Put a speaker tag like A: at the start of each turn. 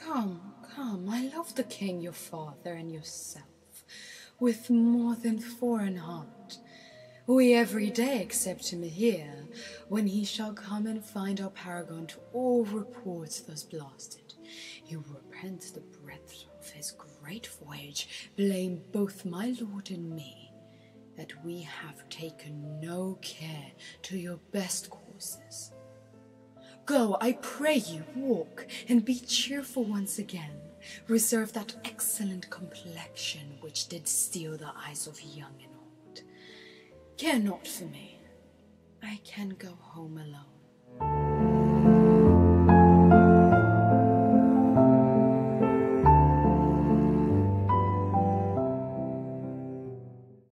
A: home I love the king your father and yourself with more than foreign heart. We every day accept him here, when he shall come and find our paragon to all reports thus blasted. He will repent the breadth of his great voyage, blame both my lord and me, that we have taken no care to your best causes. Go, I pray you, walk, and be cheerful once again. Reserve that excellent complexion which did steal the eyes of young and old. Care not for me. I can go home alone.